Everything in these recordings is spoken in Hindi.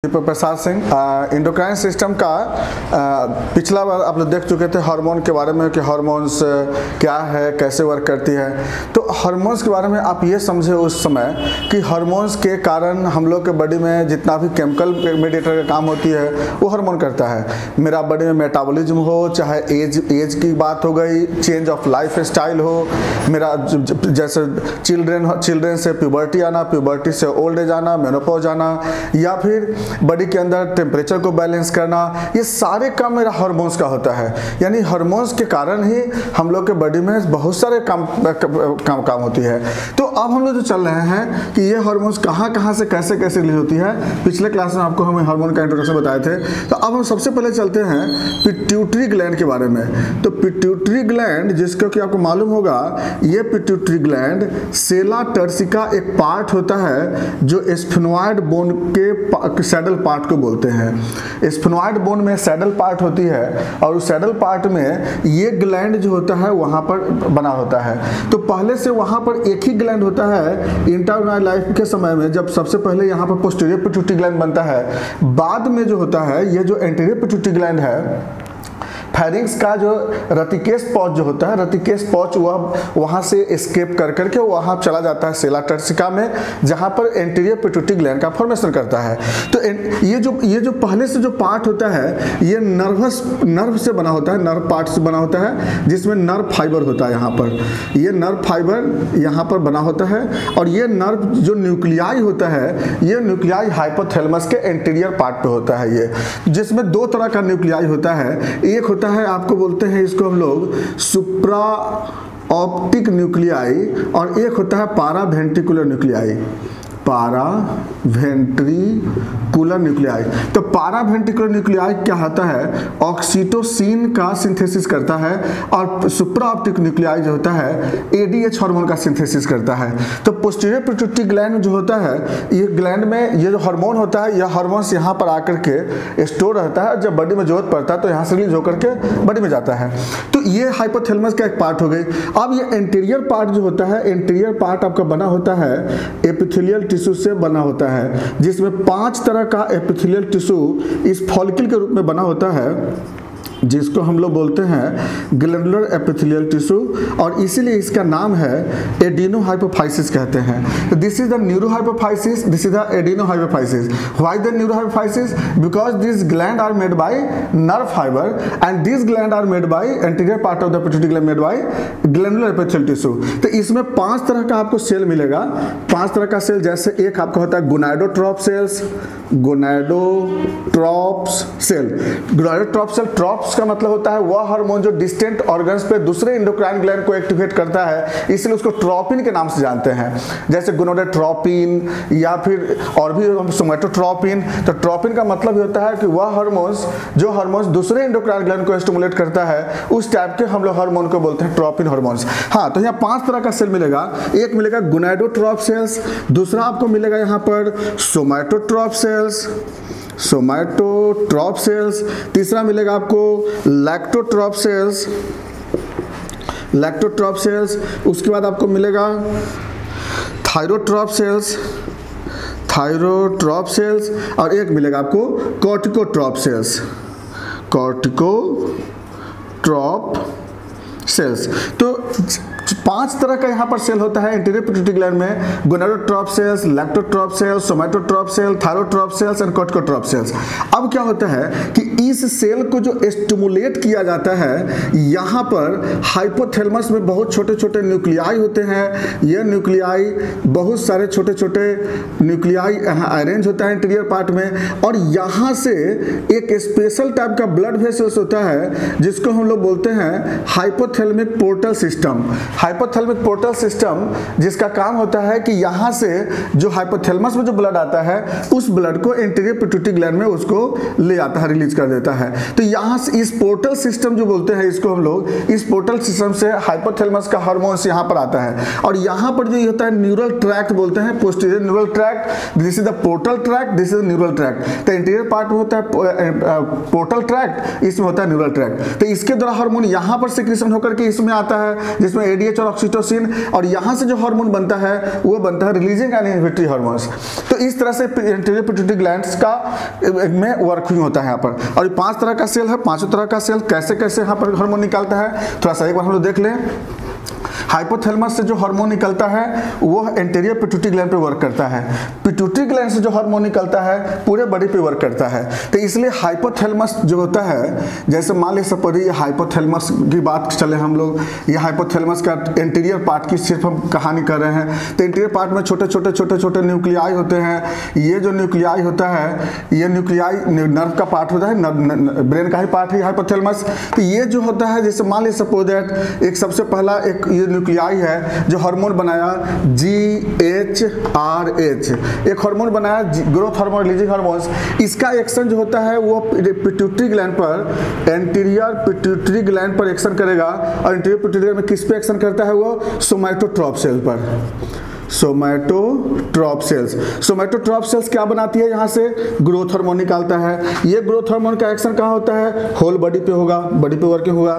दीपक प्रसाद सिंह इंडोक्राइन सिस्टम का आ, पिछला बार आप लोग देख चुके थे हार्मोन के बारे में कि हार्मोन्स क्या है कैसे वर्क करती है। तो हार्मोन्स के बारे में आप ये समझे उस समय कि हार्मोन्स के कारण हम लोग के बॉडी में जितना भी केमिकल मेडिएटर का काम होती है वो हार्मोन करता है। मेरा बॉडी में मेटाबॉलिज्म हो चाहे एज एज की बात हो गई चेंज ऑफ़ लाइफ स्टाइल हो मेरा जैसे चिल्ड्रेन चिल्ड्रेन से प्यूबर्टी आना प्यूबर्टी से ओल्ड एज आना मेनोपोज आना या फिर बॉडी के अंदर टेम्परेचर को बैलेंस करना, ये सारे काम मेरा हार्मोन्स का होता है। यानी हार्मोन्स के कारण ही हम लोग के बॉडी में बहुत सारे काम काम काम होती है। तो अब हम लोग जो चल रहे हैं कि ये हार्मोन्स कहाँ कहाँ से कैसे कैसे रिलीज़ होती है, पिछले क्लास में आपको हमें हार्मोन का इंट्रोडक्शन बताए थे। तो अब हम सबसे पहले चलते हैं पिट्यूटरी ग्लैंड के बारे में। तो पिट्यूटरी ग्लैंड जिसका कि आपको मालूम होगा, ये पिट्यूटरी ग्लैंड सेला टर्सिका एक पार्ट होता है जो स्फिनोइड बोन के सैडल पार्ट को बोलते हैं। स्फिनोइड बोन में सैडल पार्ट होती है और उस सैडल पार्ट में ये ग्लैंड जो होता है, वहाँ पर बना होता है। तो पहले से वहाँ पर एक ही ग्लैंड होता है इंटरनाइल लाइफ के समय में, जब सबसे पहले यहाँ पर पोस्टेरियर पिट्यूटरी ग्लैंड बनता है। बाद में जो होता है, ये जो एंटेरियर पिट्यूटरी ग्लैंड है फैरिंग्स का जो रतिकेश पॉच जो होता है, रतिकेश पॉच वह, वहाँ से स्केप कर करके वहाँ चला जाता है सेला टर्सिका में, जहाँ पर एंटीरियर पिट्यूटरी ग्लैंड का फॉर्मेशन करता है। तो ये जो ये जो पहले से जो पार्ट होता है, ये नर्वस नर्व से बना होता है नर्व पार्ट से बना होता है, जिसमें नर्व फाइबर होता है यहाँ पर। ये नर्व फाइबर यहाँ पर बना होता है, और ये नर्व जो न्यूक्लियाई होता है, ये न्यूक्लियाई हाइपोथैलेमस के एंटीरियर पार्ट पे होता है ये। जिसमें दो तरह का न्यूक्लियाई होता है, एक होता है, आपको बोलते हैं इसको हम लोग सुप्रा ऑप्टिक न्यूक्लियाई और एक होता है पारा वेंट्रिकुलर न्यूक्लियाई। पारा वेंट्रिकुलर न्यूक्लियाई तो पारा वेंट्रिकुलर न्यूक्लियाई क्या होता है? ऑक्सीटोसिन का सिंथेसिस करता है और सुप्रा ऑप्टिक न्यूक्लियाई जो होता है एडीएच हार्मोन का सिंथेसिस करता है। तो पोस्टीरियर पिट्यूटरी ग्लैंड जो होता है, ये ग्लैंड में ये जो हार्मोन होता है यह हार्मोन्स यहाँ पर आकर के स्टोर रहता है। जब बॉडी में ज़रूरत पड़ता है तो यहाँ से रिलीज़ होकर के बॉडी में जाता है। तो ये हाइपोथैलेमस का एक पार्ट हो गई। अब ये इंटीरियर पार्ट जो होता है इंटीरियर पार्ट आपका बना होता है एपिथेलियल टिश्यू से बना होता है, जिसमें पाँच तरह का एपिथेलियल टिश्यू इस फॉलिकल के रूप में बना होता है। जिसको हम लोग बोलते हैं ग्लैंडुलर एपिथेलियल टिश्यू, और इसीलिए इसका नाम है एडिनो हाइपोफाइसिस कहते हैं। This is the neurohypophysis this is the adenohypophysis why the neurohypophysis because this gland are made by nerve fibre and this gland are made by anterior part of the pituitary gland made by glandular epithelial tissue तो इसमें पाँच तरह का आपको सेल मिलेगा। पाँच तरह का सेल जैसे एक आपका होता है gonadotroph cells gonadotrophs cell gonadotroph cell trophs का मतलब होता है वह हार्मोन जो डिस्टेंट ऑर्गन्स पे दूसरे इंडोक्राइन ग्लैंड को एक्टिवेट करता है, इसलिए उसको ट्रॉपिन के नाम से जानते हैं। जैसे गोनोडेट्रॉपिन या फिर और भी सोमेटोट्रॉपिन तो ट्रॉपिन का मतलब ये होता है कि वह हार्मोन्स जो हार्मोन्स दूसरे इंडोक्राइन ग्लैंड को स्टिमुलेट करता है, उस टाइप के हम लोग हार्मोन को बोलते हैं ट्रॉपिन हार्मोन्स हाँ तो यहाँ पाँच तरह का सेल मिलेगा। एक मिलेगा गुनाइडोट्रॉप सेल्स दूसरा आपको मिलेगा यहाँ पर सोमैटोट्रॉप सेल्स सोमैटोट्रॉप सेल्स तीसरा मिलेगा आपको लैक्टोट्रॉप सेल्स लैक्टोट्रॉप सेल्स उसके बाद आपको मिलेगा थायरोट्रॉप सेल्स थायरोट्रॉप सेल्स और एक मिलेगा आपको कॉर्टिकोट्रॉप सेल्स कॉर्टिकोट्रॉप सेल्स तो पाँच तरह का यहाँ पर सेल होता है। इंटीरियर पिट्यूटरी ग्लैंड में gonadotroph cells lactotroph cells somatotroph cell thyrotroph cells and corticotroph cells अब क्या होता है कि इस सेल को जो स्टिमुलेट किया जाता है, यहाँ पर हाइपोथैलेमस में बहुत छोटे छोटे न्यूक्लियाई होते हैं। ये न्यूक्लियाई बहुत सारे छोटे छोटे न्यूक्लियाई अरेंज होता है इंटीरियर पार्ट में। और यहाँ से एक स्पेशल टाइप का ब्लड वेसल्स होता है, जिसको हम लोग बोलते हैं hypothalamic portal system hypothalamic portal system जिसका काम होता है कि यहाँ से जो हाइपोथैलेमस में जो ब्लड आता है, उस ब्लड को इंटीरियर पिट्यूटरी ग्लैंड में उसको ले आता है रिलीज़ कर देता है। तो यहाँ से इस पोर्टल सिस्टम जो बोलते हैं इसको हम लोग, इस पोर्टल सिस्टम से हाइपोथैलेमस का हार्मोन्स यहाँ पर आता है। और यहाँ पर जो होता है न्यूरल ट्रैक्ट बोलते हैं posterior neural tract this is the portal tract this is neural tract तो इंटीरियर पार्ट में होता है पोर्टल ट्रैक्ट इसमें होता है न्यूरल ट्रैक्ट तो इसके द्वारा हार्मोन यहाँ पर सिक्रेशन होकर के इसमें आता है, जिसमें एडीएच सेक्रेटर ऑक्सीटोसिन और यहाँ से जो हार्मोन बनता है, वो बनता है रिलीजिंग एंड इनहिबिटरी हार्मोन्स तो इस तरह से एंटीरियर पिट्यूटरी ग्लैंड्स का में वर्किंग होता है यहाँ पर। और ये पाँच तरह का सेल है, पाँचों तरह का सेल कैसे कैसे यहाँ पर हार्मोन निकालता है, थोड़ा सा एक बार हम लोग देख लें। हाइपोथैलेमस से जो हार्मोन निकलता है वो एंटेरियर पिट्यूटरी ग्लैंड पे वर्क करता है। पिट्यूटरी ग्लैंड से जो हार्मोन निकलता है, पूरे बॉडी पे वर्क करता है। तो इसलिए हाइपोथैलेमस जो होता है, जैसे मान लीजिए सपोज़ ये हाइपोथैलेमस की बात चले हम लोग, ये हाइपोथैलेमस का एंटीरियर पार्ट की सिर्फ़ हम कहानी कर रहे हैं। तो इंटीरियर पार्ट में छोटे छोटे छोटे छोटे न्यूक्लियाई होते हैं। ये जो न्यूक्लियाई होता है, ये न्यूक्लियाई नर्व का पार्ट होता है ब्रेन का ही पार्ट है हाइपोथैलेमस तो ये जो होता है, जैसे मान लीजिए सपोज़ दैट एक सबसे पहला एक ये न्यूक्लियाई है, जो हार्मोन बनाया जी एच आर एच एक हार्मोन बनाया ग्रोथ हार्मोन रिलीजिंग हार्मोन्स इसका एक्शन जो होता है, वो पिट्यूटरी ग्लैंड पर एंटीरियर पिट्यूटरी ग्लैंड पर एक्शन करेगा। और एंटीरियर पिट्यूटरी में किस पे एक्शन करता है वो? सोमैटोट्रॉप सेल पर। सोमैटोट्रॉप सेल्स सोमैटोट्रॉप सेल्स क्या बनाती है यहाँ से? ग्रोथ हार्मोन निकालता है। ये ग्रोथ हार्मोन का एक्शन कहाँ होता है? होल बॉडी पे होगा बॉडी पे वर्किंग होगा।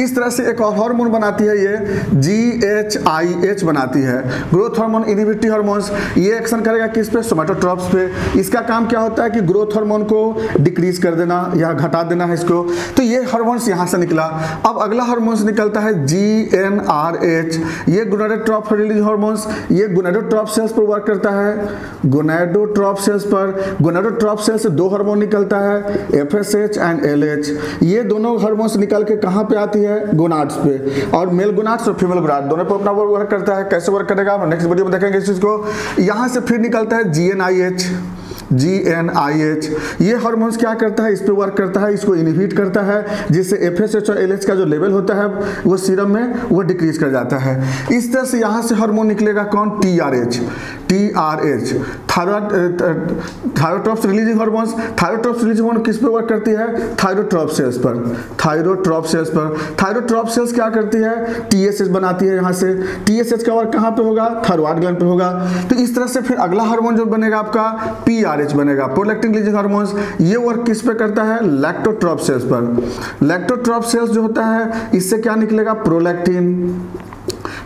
इस तरह से एक हार्मोन बनाती है ये जी एच आई एच बनाती है। ग्रोथ हार्मोन इनिबिटी हार्मोन्स ये एक्शन करेगा किस पे? सोमेटोट्रॉप्स पे। इसका काम क्या होता है कि ग्रोथ हार्मोन को डिक्रीज कर देना या घटा देना है इसको। तो ये हार्मोन्स यहाँ से निकला। अब अगला हार्मोन्स निकलता है जी एन आर एच ये गुनाडोट्रॉप रिलीज़ हार्मोन्स ये गुनाडोट्रॉप सेल्स पर वर्क करता है। गुनाडोट्रॉप सेल्स पर गुनाडोट्रॉप सेल से दो हार्मोन निकलता है F S H and L H ये दोनों हार्मोन्स निकल के कहाँ पे आती है? है गुनाट्स पे। और मेल गुनाट्स और फीमेल गुनाट दोनों पे अपना वर्क करता है। कैसे वर्क करेगा? नेक्स्ट वीडियो में देखेंगे इस चीज़ को। यहाँ से फिर निकलता है G N I H N I H G N I H ये हार्मोन्स क्या करता है? इस पर वर्क करता है, इसको इनिबिट करता है, जिससे एफ़ एस एच और एल एच का जो लेवल होता है, वो सीरम में, वो डिक्रीज कर जाता है। इस तरह से यहाँ से हार्मोन निकलेगा कौन? T R H T R H thyrotrophs releasing hormones thyrotrophs releasing hormone किस पे वर्क करती है? थायरोट्रॉप सेल्स पर। थायरोट्रॉप सेल्स पर। थायरोट्रॉप सेल्स क्या करती है? टी एस एच बनाती है यहाँ से। टी एस एच का वर्क कहाँ पर होगा? थायरॉयड ग्लैंड पे होगा। तो इस तरह से फिर अगला हार्मोन जो बनेगा आपका पी आर एच बनेगा। प्रोलेक्टिन रिलीजिंग हार्मोन्स ये वर्क किस पे करता है? लैक्टोट्रॉप सेल्स पर। लैक्टोट्रॉप सेल्स जो होता है, इससे क्या निकलेगा? प्रोलेक्टिन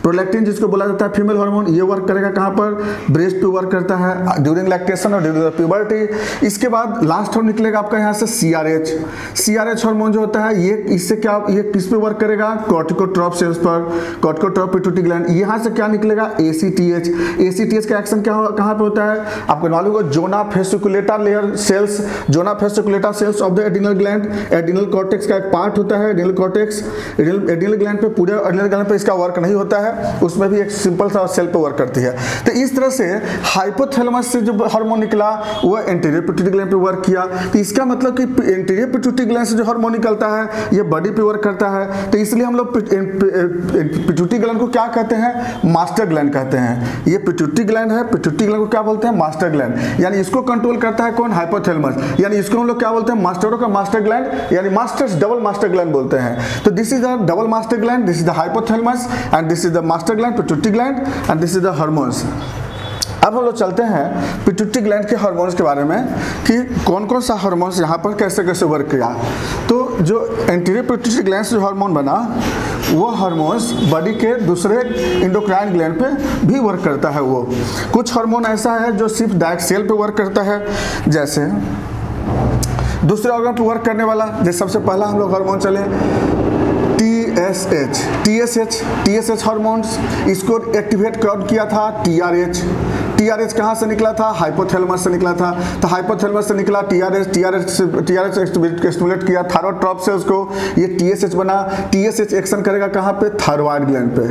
प्रोलैक्टिन जिसको बोला जाता है फीमेल हार्मोन, ये वर्क करेगा कहाँ पर? ब्रेस्ट पे वर्क करता है ड्यूरिंग लैक्टेशन और ड्यूरिंग प्यूबर्टी इसके बाद लास्ट और निकलेगा आपका यहाँ से C R H C R H hormone जो होता है, ये इससे क्या, ये किस पे वर्क करेगा? कॉर्टिकोट्रॉप सेल्स पर। कॉर्टिकोट्रॉप पिट्यूटरी ग्लैंड यहाँ से क्या निकलेगा? A C T H A C T H का एक्शन क्या कहाँ पर होता है? आपको मालूम होगा zona fasciculata layer cells zona fasciculata cells of the adrenal gland adrenal cortex का एक पार्ट होता है एडिनल कॉर्टेक्स एडिनल ग्लैंड पे पूरे एडिनल ग्लैंड पे इसका वर्क नहीं होता है। उसमें भी एक सिंपल सा सेल पे वर्क करती है। तो इस तरह से हाइपोथैलेमस से जो हार्मोन निकला, वो एंटीरियर पिट्यूटरी ग्लैंड पे वर्क किया। तो इसका मतलब कि एंटीरियर पिट्यूटरी ग्लैंड से जो हार्मोन निकलता है, ये बॉडी पे वर्क करता है। तो इसलिए हम लोग पिट्यूटरी ग्लैंड को क्या कहते हैं? मास्टर ग्लैंड कहते हैं। ये पिट्यूटरी ग्लैंड है। पिट्यूटरी ग्लैंड को क्या बोलते हैं? मास्टर ग्लैंड यानी इसको कंट्रोल करता है कौन? हाइपोथैलेमस यानी इसको हम लोग क्या बोलते हैं? मास्टरों का मास्टर ग्लैंड यानी मास्टर्स डबल मास्टर ग्लैंड बोलते हैं। तो this is the double master gland this is the hypothalamus and this is the master gland pituitary gland and this is the hormones अब हम लोग चलते हैं पिट्यूटरी ग्लैंड के हार्मोन्स के बारे में कि कौन कौन सा हार्मोन्स यहाँ पर कैसे कैसे वर्क किया। तो जो एंटीरियर पिट्यूटरी ग्लैंड से हार्मोन बना, वो हार्मोन्स बॉडी के दूसरे इंडोक्राइन ग्लैंड पे भी वर्क करता है वो। कुछ हार्मोन ऐसा है जो सिर्फ़ डायरेक्ट सेल पे वर्क करता है, जैसे दूसरे ऑर्गन पे वर्क करने वाला, जैसे सबसे पहला हम लोग हार्मोन चले S H T S H T S H hormones इसको एक्टिवेट कब किया था? T R H T R H कहाँ से निकला था? हाइपोथैलेमस से निकला था। तो हाइपोथैलेमस से निकला T R H T R H T R H stimulate किया थायरॉयड से उसको। ये टी एस एच बना। टी एस एच एक्शन करेगा कहाँ पे? थायरॉयड ग्लैंड पे।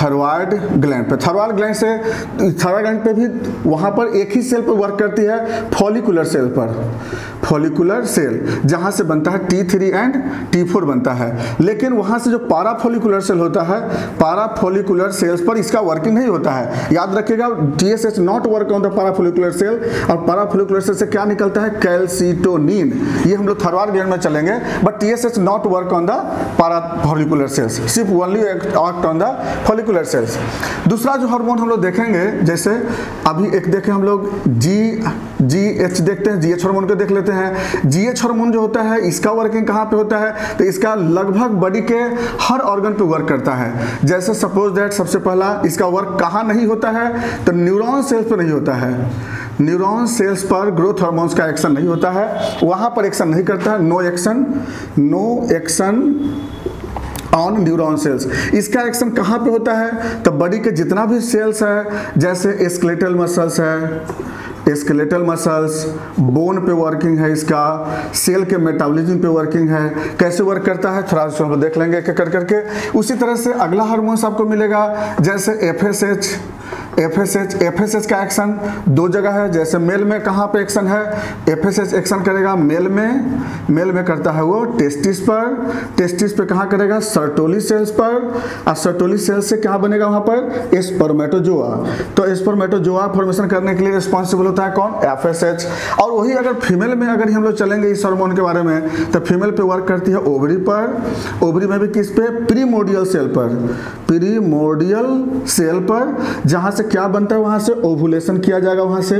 थायरॉयड ग्लैंड पे। थायरॉयड ग्लैंड से थायरॉयड ग्लैंड पे भी वहाँ पर एक ही सेल पर वर्क करती है फॉलिकुलर सेल पर। फॉलिकुलर सेल, जहाँ से बनता है T three and T four बनता है। लेकिन वहाँ से जो पारा फॉलिकुलर सेल होता है पारा फॉलिकुलर सेल्स पर इसका वर्किंग नहीं होता है। याद रखिएगा T S H not work on the para follicular cell और पारा फॉलिकुलर सेल से क्या निकलता है? कैल्सिटोनिन ये हम लोग थायरॉयड ग्लैंड में चलेंगे but T S H not work on the parafollicular cells सिर्फ़ only on the follicular cells दूसरा जो हार्मोन हम लोग देखेंगे, जैसे अभी एक देखें हम लोग जी जी एच देखते हैं जी एच हार्मोन को देख लेते हैं। जी एच हार्मोन जो होता है, इसका वर्किंग कहाँ पे होता है? तो इसका लगभग बॉडी के हर ऑर्गन पे वर्क करता है। जैसे सपोज़ दैट सबसे पहला इसका वर्क कहाँ नहीं होता है तो न्यूरॉन सेल्स पे नहीं होता है। न्यूरॉन सेल्स पर ग्रोथ हार्मोन्स का एक्शन नहीं होता है। वहाँ पर एक्शन नहीं करता है no action no action on neuron cells इसका एक्शन कहाँ पे होता है? तो बॉडी के जितना भी सेल्स है, जैसे स्केलेटल मसल्स है स्केलेटल मसल्स बोन पे वर्किंग है इसका सेल के मेटाबॉलिज्म पे वर्किंग है। कैसे वर्क करता है? थोड़ा सा देख लेंगे कर करके। उसी तरह से अगला हार्मोन्स आपको मिलेगा, जैसे F S H F S H F S H का एक्शन दो जगह है, जैसे मेल में कहाँ पे एक्शन है एफ़ एस एच एक्शन करेगा मेल में मेल में करता है वो टेस्टिस पर टेस्टिस पे कहाँ करेगा सर्टोली सेल्स पर, और सर्टोली सेल्स से क्या बनेगा वहाँ पर स्पर्मेटोजोआ तो स्पर्मेटोजोआ फॉर्मेशन करने के लिए रिस्पॉन्सिबल होता है कौन? एफ़ एस एच और वही अगर फीमेल में अगर हम लोग चलेंगे इस हार्मोन के बारे में तो फीमेल पे वर्क करती है ओवरी पर ओवरी में भी किस पे? प्रीमोडियल सेल पर प्रीमोडियल सेल पर, जहाँ से क्या बनता है वहाँ से? ओवुलेशन किया जाएगा वहाँ से।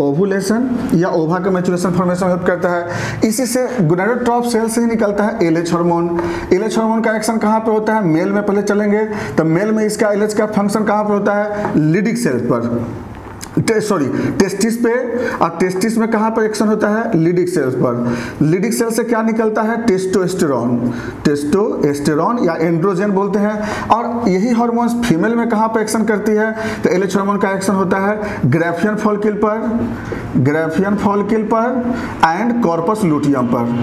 ओवुलेशन या ओभा का मेचुरेशन फॉर्मेशन हेल्प करता है। इसी से गुनाडोट्रॉप सेल से ही निकलता है L H hormone L H hormone का एक्शन कहाँ पर होता है? मेल में पहले चलेंगे तो मेल में इसका एलएच का फ़ंक्शन कहाँ पर होता है? लिडिक सेल पर। सॉरी टेस्टिस पे, और टेस्टिस में कहाँ पर एक्शन होता है? लिडिक सेल्स पर। लिडिक सेल से क्या निकलता है? टेस्टोस्टेरॉन टेस्टोस्टेरॉन या एंड्रोजन बोलते हैं। और यही हार्मोन्स फीमेल में कहाँ पर एक्शन करती है? तो एलएच हार्मोन का एक्शन होता है ग्रेफियन फॉलकिल पर। ग्रेफियन फॉलकिल पर एंड कॉर्पस लूटियम पर।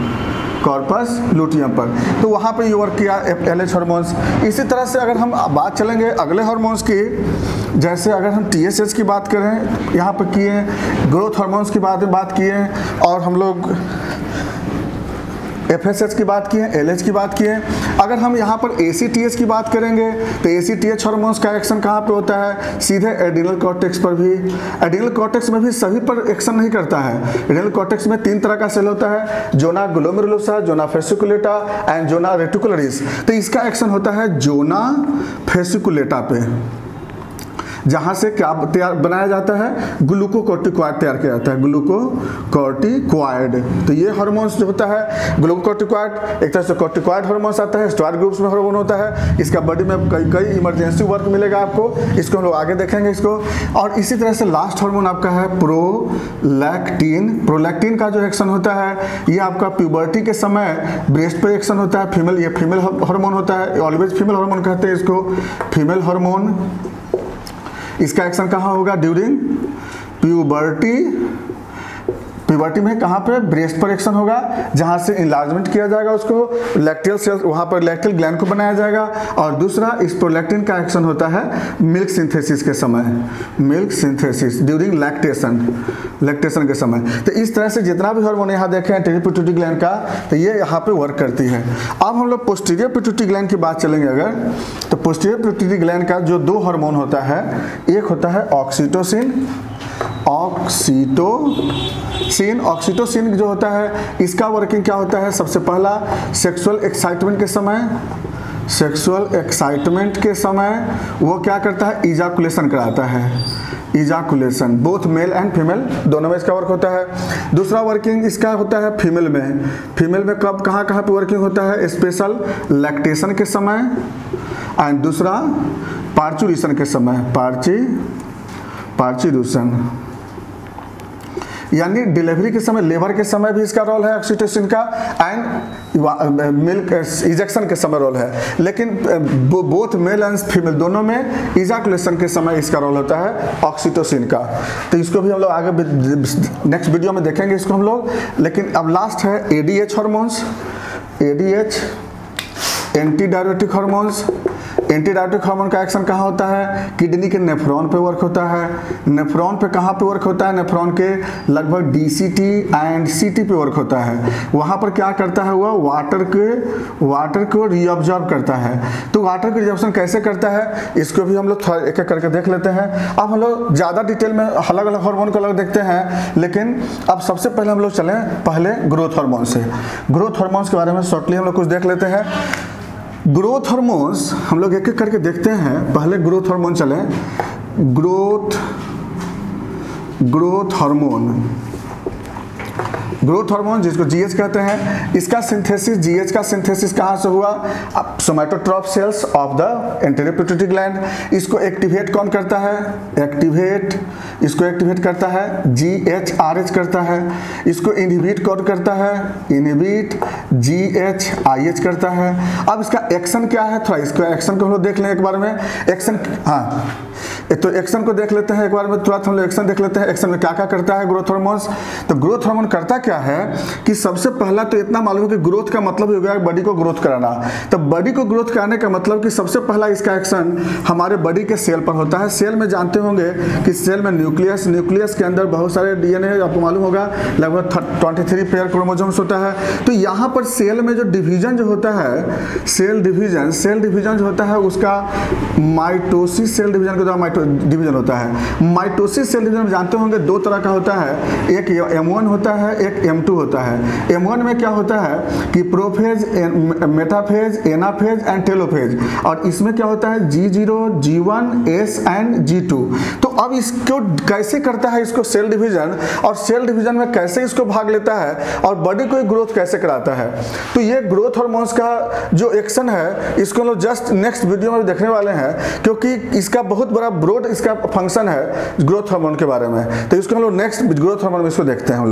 कॉर्पस लूटियम पर। तो वहाँ पर ये वर्क किया एल एच हारमोन्स इसी तरह से अगर हम बात चलेंगे अगले हारमोन्स की, जैसे अगर हम टी एस एच की बात करें, यहाँ पर किए ग्रोथ हारमोन्स की बात बात किए और हम लोग एफ़ की बात की है एल एच की बात की है अगर हम यहाँ पर ए सी टी एच की बात करेंगे तो ए सी हार्मोन्स का एक्शन कहाँ पे होता है? सीधे एडिनल कॉर्टेक्स पर भी। एडिनल कॉर्टेक्स में भी सभी पर एक्शन नहीं करता है। एडिनल कॉर्टेक्स में तीन तरह का सेल होता है, zona glomerulosa zona fasciculata and zona reticularis तो इसका एक्शन होता है जोना फेसिकुलेटा पे। जहाँ से क्या तैयार बनाया जाता है? ग्लूकोकॉर्टिकॉइड तैयार किया जाता है। ग्लूकोकॉर्टिकॉइड। तो ये हार्मोन्स जो होता है, ग्लूकोकॉर्टिकॉइड, एक तरह से कॉर्टिकॉइड हार्मोन्स आता है स्टार ग्रुप्स में हार्मोन होता है। इसका बॉडी में कई कई इमरजेंसी वर्क मिलेगा आपको। इसको हम लोग आगे देखेंगे इसको। और इसी तरह से लास्ट हार्मोन आपका है प्रोलैक्टिन प्रोलैक्टिन का जो एक्शन होता है, ये आपका प्यूबर्टी के समय ब्रेस्ट पर एक्शन होता है। फीमेल ये फीमेल हार्मोन होता है। ऑलवेज फीमेल हार्मोन कहते हैं इसको। फीमेल हार्मोन इसका एक्शन कहाँ होगा? ड्यूरिंग प्यूबर्टी प्यूबर्टी में कहाँ पे ब्रेस्ट पर एक्शन होगा? जहाँ से इलाजमेंट किया जाएगा उसको लैक्टियल सेल्स वहाँ पर लैक्टियल ग्लैंड को बनाया जाएगा। और दूसरा, इस प्रोलैक्टिन का एक्शन होता है मिल्क सिंथेसिस के समय। Milk synthesis during lactation lactation के समय। तो इस तरह से जितना भी हार्मोन यहाँ देखे हैं टेरिपिट्यूटी ग्लैंड का तो ये यहाँ पे वर्क करती है। अब हम लोग पोस्टीरियर पिट्यूटी ग्लैंड की बात चलेंगे अगर। तो पोस्टीरियर पिट्यूटी ग्लैंड का जो दो हार्मोन होता है, एक होता है ऑक्सीटोसिन ऑक्सीटोसिन ऑक्सीटोसिन जो होता है, इसका वर्किंग क्या होता है? सबसे पहला सेक्सुअल एक्साइटमेंट के समय। सेक्सुअल एक्साइटमेंट के समय, वो क्या करता है? इजाकुलेशन कराता है। Ejaculation both male and female दोनों में इसका वर्क होता है। दूसरा वर्किंग इसका होता है फीमेल में। फीमेल में कब, कहाँ कहाँ पे वर्किंग होता है? स्पेशल लैक्टेशन के समय। एंड दूसरा पार्चुरेशन के समय। पार्ची पार्चुरेशन यानी डिलीवरी के समय, लेबर के समय भी इसका रोल है ऑक्सीटोसिन का एंड मिल्क इजेक्शन के समय रोल है। लेकिन बोथ मेल एंड फीमेल दोनों में इजाकुलेशन के समय इसका रोल होता है ऑक्सीटोसिन का। तो इसको भी हम लोग आगे नेक्स्ट वीडियो में देखेंगे इसको हम लोग। लेकिन अब लास्ट है ADH hormones ADH anti diabetic hormones antidiuretic hormone का एक्शन कहाँ होता है? किडनी के नेफ्रॉन पे वर्क होता है। नेफ्रॉन पे कहाँ पे वर्क होता है? नेफ्रॉन के लगभग डीसीटी एंड सीटी पे वर्क होता है। वहाँ पर क्या करता है वह वाटर के वाटर को रीअब्जॉर्ब करता है। तो वाटर को रिजॉर्प्शन कैसे करता है? इसको भी हम लोग एक एक करके देख लेते हैं। अब हम लोग ज़्यादा डिटेल में अलग अलग हार्मोन को अलग देखते हैं। लेकिन अब सबसे पहले हम लोग चलें पहले ग्रोथ हार्मोन से। ग्रोथ हार्मोन्स के बारे में शॉर्टली हम लोग कुछ देख लेते हैं। ग्रोथ हार्मोन्स हम लोग एक एक करके देखते हैं। पहले ग्रोथ हार्मोन चले। Growth growth hormone growth hormone, जिसको जीएच कहते हैं, इसका सिंथेसिस जीएच का सिंथेसिस कहाँ से हुआ? Somatotroph cells of the anterior pituitary gland इसको एक्टिवेट कौन करता है? एक्टिवेट इसको एक्टिवेट करता है जी एच आर एच करता है। इसको इनहिबिट कौन करता है? Inhibit G H I H करता है। अब इसका एक्शन क्या है? थोड़ा इसका एक्शन को हम लोग देख लें एक बार में। एक्शन हाँ। तो एक्शन को देख लेते हैं, एक बार में तुरंत हम लोग एक्शन देख लेते हैं। एक्शन में क्या क्या करता है ग्रोथ हार्मोन्स तो ग्रोथ हार्मोन करता क्या है कि सबसे पहला तो इतना मालूम है कि ग्रोथ का मतलब हो गया बॉडी को ग्रोथ कराना। तो बॉडी को ग्रोथ कराने का मतलब कि सबसे पहला इसका एक्शन हमारे बॉडी के सेल पर होता है। सेल में जानते होंगे कि सेल में न्यूक्लियस न्यूक्लियस के अंदर बहुत सारे डीएनए आपको मालूम होगा, लगभग ट्वेंटी थ्री पेयर क्रोमोजोम्स होता है। तो यहाँ पर सेल में जो डिवीज़न जो होता है सेल डिवीज़न सेल डिवीज़न जो होता है उसका माइटोसिस सेल डिवीज़न के द्वारा डिवीज़न होता है। माइटोसिस सेल डिवीज़न जानते होंगे, दो तरह का होता है। एक एम होता है, एक एम होता है। एम में क्या होता है कि prophase metaphase anaphase and telophase और इसमें क्या होता है? G zero G one S and G two तो अब इसको कैसे करता है इसको सेल डिवीज़न और सेल डिवीज़न में कैसे इसको भाग लेता है? और बॉडी को ग्रोथ कैसे कराता है? तो ये ग्रोथ हार्मोन्स का जो एक्शन है, इसको हम लोग जस्ट नेक्स्ट वीडियो में देखने वाले हैं, क्योंकि इसका बहुत बड़ा ब्रोड इसका फ़ंक्शन है ग्रोथ हार्मोन के बारे में। तो इसको हम लोग नेक्स्ट ग्रोथ हार्मोन में इसको देखते हैं हम लोग।